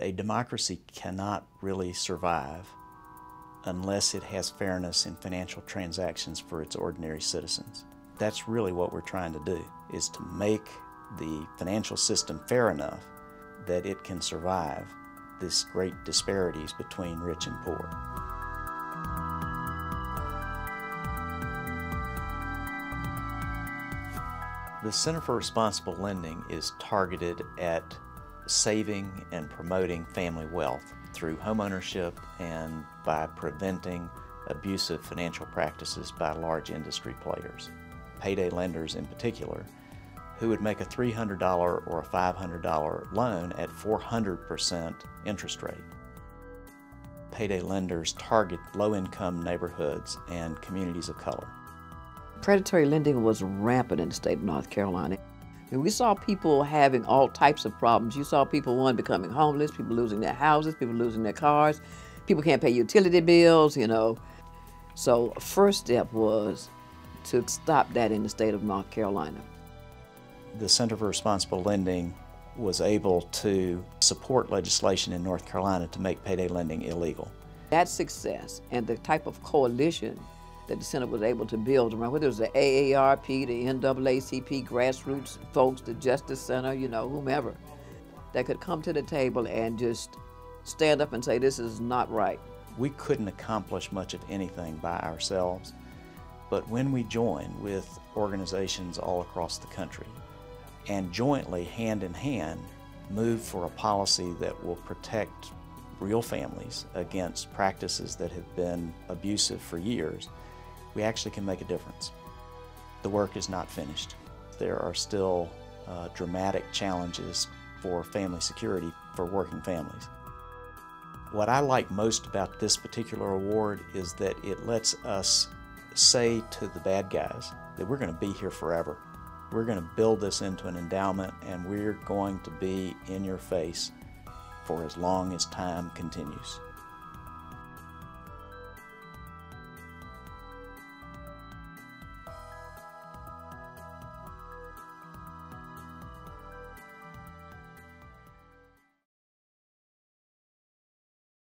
A democracy cannot really survive unless it has fairness in financial transactions for its ordinary citizens. That's really what we're trying to do, is to make the financial system fair enough that it can survive these great disparities between rich and poor. The Center for Responsible Lending is targeted at saving and promoting family wealth through homeownership and by preventing abusive financial practices by large industry players, payday lenders in particular, who would make a $300 or a $500 loan at 400% interest rate. Payday lenders target low-income neighborhoods and communities of color. Predatory lending was rampant in the state of North Carolina. And we saw people having all types of problems. You saw people, one, becoming homeless, people losing their houses, people losing their cars, people can't pay utility bills, you know. So first step was to stop that in the state of North Carolina. The Center for Responsible Lending was able to support legislation in North Carolina to make payday lending illegal. That success and the type of coalition that the Center was able to build around, whether it was the AARP, the NAACP, grassroots folks, the Justice Center, you know, whomever, that could come to the table and just stand up and say, this is not right. We couldn't accomplish much of anything by ourselves, but when we join with organizations all across the country and jointly, hand in hand, move for a policy that will protect real families against practices that have been abusive for years, we actually can make a difference. The work is not finished. There are still uh, dramatic challenges for family security for working families. What I like most about this particular award is that it lets us say to the bad guys that we're going to be here forever. We're going to build this into an endowment and we're going to be in your face for as long as time continues.